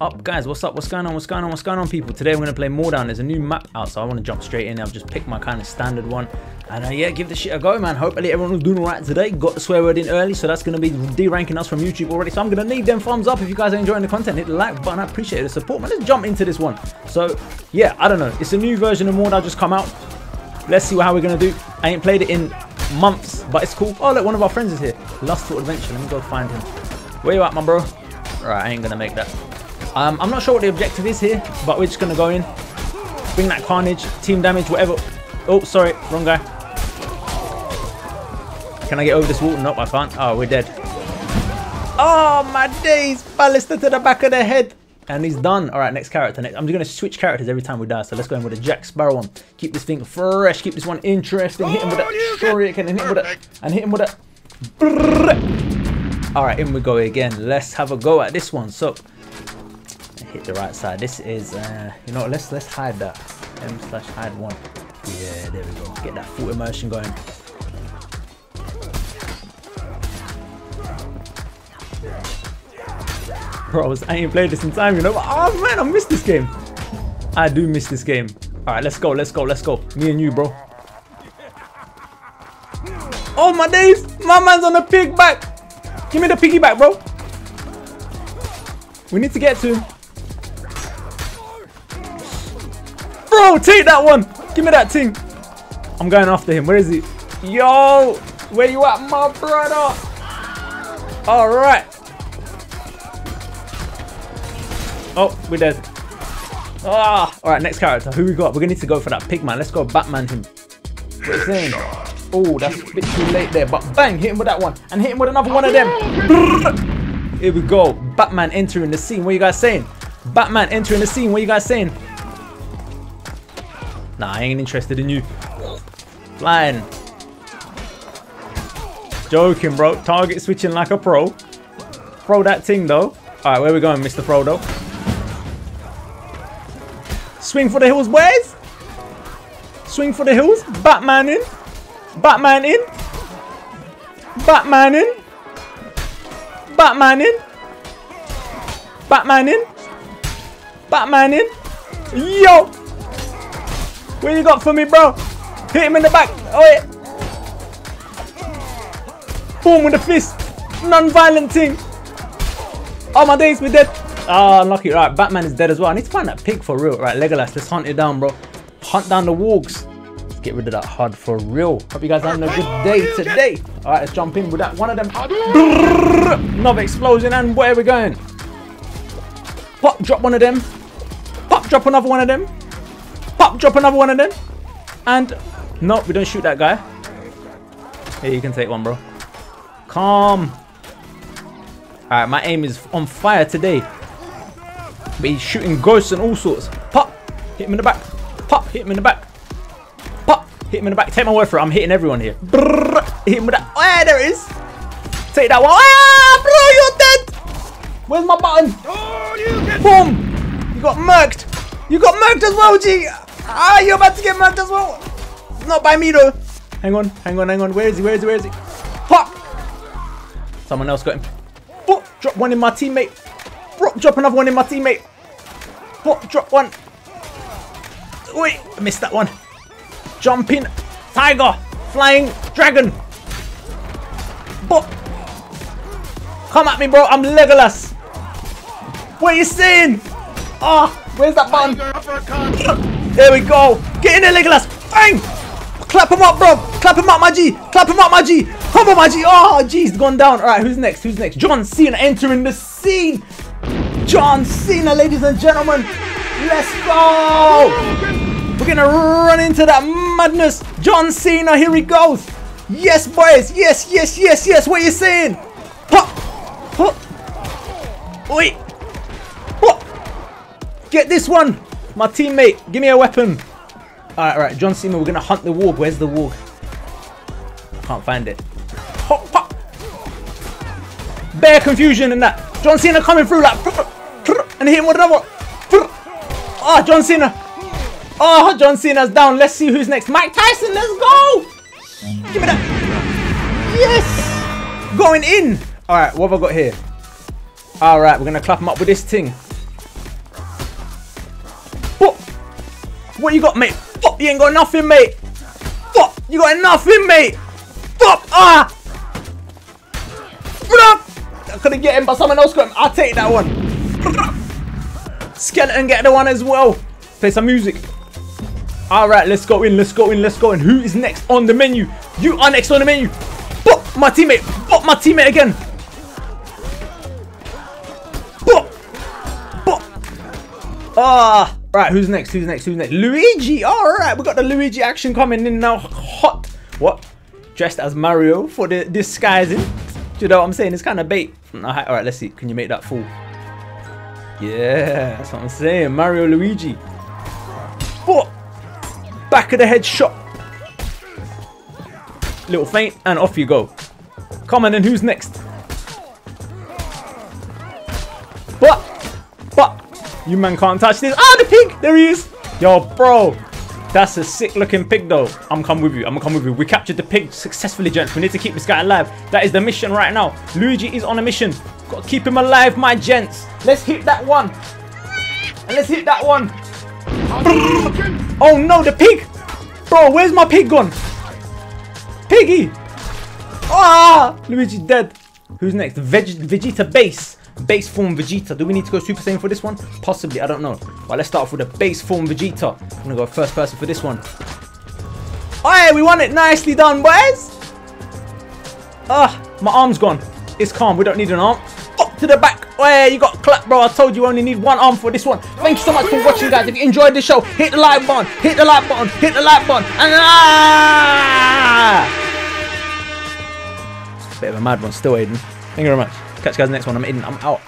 up guys? What's up? What's going on? What's going on? What's going on people? Today we're going to play Mordhau. There's a new map out so I want to jump straight in. I've just picked my kind of standard one. And uh, yeah, give this shit a go man. Hopefully everyone was doing alright today. Got the swear word in early so that's going to be de-ranking us from YouTube already. So I'm going to need them thumbs up if you guys are enjoying the content. Hit the like button. I appreciate the support man. Let's jump into this one. So yeah, I don't know. It's a new version of Mordhau just come out. Let's see how we're going to do. I ain't played it in months but it's cool. Oh look, one of our friends is here. Lustful Adventure. Let me go find him. Where you at my bro? Right, I ain't to make that. Um, I'm not sure what the objective is here, but we're just going to go in. Bring that carnage, team damage, whatever. Oh, sorry, wrong guy. Can I get over this wall? Nope, I can't. Oh, we're dead. Oh, my days. Ballista to the back of the head. And he's done. All right, next character. Next. I'm just going to switch characters every time we die. So let's go in with a Jack Sparrow one. Keep this thing fresh. Keep this one interesting. Hit him with that shuriken and hit him with that. And hit him with that. All right, in we go again. Let's have a go at this one. So hit the right side. This is, uh, you know, let's let's hide that. M slash hide one. Yeah, there we go. Get that full immersion going. Bros, I ain't played this in time, you know. Oh man, I missed this game. I do miss this game. All right, let's go, let's go, let's go. Me and you, bro. Oh my days, my man's on a pigback. Give me the piggyback, bro. We need to get to him. Take that one. Give me that thing. I'm going after him. Where is he? Yo, where you at, my brother? All right. Oh, we're dead. Ah, all right. Next character. Who we got? We're gonna need to go for that pigman. Let's go Batman him. What you saying? Oh, that's a bit too late there. But bang, hit him with that one, and hit him with another one of them. Here we go. Batman entering the scene. What are you guys saying? Batman entering the scene. What are you guys saying? Nah, I ain't interested in you. Flying. Joking, bro. Target switching like a pro. Throw that thing, though. Alright, where we going, Mr. Frodo? Swing for the hills, boys. Swing for the hills. Batman in. Batman in. Batman in. Batman in. Batman in. Batman in. Yo! What you got for me, bro? Hit him in the back. Oh, yeah. Boom with the fist. Non-violent thing. Oh, my days, we're dead. Ah, oh, unlucky. Right, Batman is dead as well. I need to find that pig for real. Right, Legolas, let's hunt it down, bro. Hunt down the wargs. Let's get rid of that HUD for real. Hope you guys are having a good day today. All right, let's jump in with that. One of them. Another explosion, and where are we going? Pop, drop one of them. Pop, drop another one of them. Pop, drop another one of them. And, no, we don't shoot that guy. Here, you can take one, bro. Calm. Alright, my aim is on fire today. But he's shooting ghosts and all sorts. Pop, hit him in the back. Pop, hit him in the back. Pop, hit him in the back. Take my word for it, I'm hitting everyone here. Brrr, hit him with that. Oh, there it is. Take that one. Ah, bro, you're dead. Where's my button? Boom. You got murked. You got murked as well, G. Ah, you're about to get murked as well. Not by me, though. Hang on, hang on, hang on. Where is he? Where is he? Where is he? Pop. Someone else got him. Pop. Drop one in my teammate. Drop, drop another one in my teammate. Pop. Drop one. Wait, I missed that one. Jumping tiger. Flying dragon. Pop. Come at me, bro. I'm Legolas. What are you saying? Ah, oh, where's that button? There we go. Get in there, Legolas. Bang. Clap him up, bro. Clap him up, my G. Clap him up, my G. Come on, my G. Oh, G's gone down. All right, who's next? Who's next? John Cena entering the scene. John Cena, ladies and gentlemen. Let's go. We're going to run into that madness. John Cena, here he goes. Yes, boys. Yes, yes, yes, yes. What are you saying? Pop. Pop. Wait. Pop. Get this one. My teammate. Give me a weapon. Alright, alright, John Cena, we're gonna hunt the warg. Where's the warg? Can't find it. Hop, hop. Bare confusion in that. John Cena coming through like and hit him with another. Oh, John Cena. Oh, John Cena's down. Let's see who's next. Mike Tyson, let's go. Give me that. Yes. Going in. Alright, what have I got here? Alright, we're gonna clap him up with this thing. What you got, mate? Fuck, you ain't got nothing, mate. Fuck, you got nothing, mate. Fuck, ah. I couldn't get him, but someone else got him. I'll take that one. Skeleton get the one as well. Play some music. All right, let's go in, let's go in, let's go in. Who is next on the menu? You are next on the menu. Pop my teammate. Pop my teammate again. Pop. Pop. Ah. Right, who's next? Who's next? Who's next? Luigi. All right, we got the Luigi action coming in now. Hot. What? Dressed as Mario for the disguising. Do you know what I'm saying? It's kind of bait. All right, let's see. Can you make that full? Yeah, that's what I'm saying. Mario Luigi. What? Back of the head shot. Little feint, and off you go. Come on, and who's next? You man can't touch this. Ah, the pig! There he is. Yo, bro. That's a sick looking pig though. I'm coming with you. I'm come with you. We captured the pig successfully, gents. We need to keep this guy alive. That is the mission right now. Luigi is on a mission. Got to keep him alive, my gents. Let's hit that one. And let's hit that one. Oh no, the pig! Bro, where's my pig gone? Piggy! Ah! Luigi dead. Who's next? Veg Vegeta base. Base form Vegeta. Do we need to go Super Saiyan for this one? Possibly, I don't know. Well, let's start off with a base form Vegeta. I'm gonna go first person for this one. Oh yeah, we won it. Nicely done, boys. Ah, my arm's gone. It's calm. We don't need an arm. Up to the back. Oh yeah, you got clap, bro. I told you, you only need one arm for this one. Thank you so much for watching, guys. If you enjoyed the show, hit the like button, hit the like button, hit the like button, and ah! Bit of a mad one still, Aiden. Thank you very much. Catch you guys next one. I'm in. I'm out.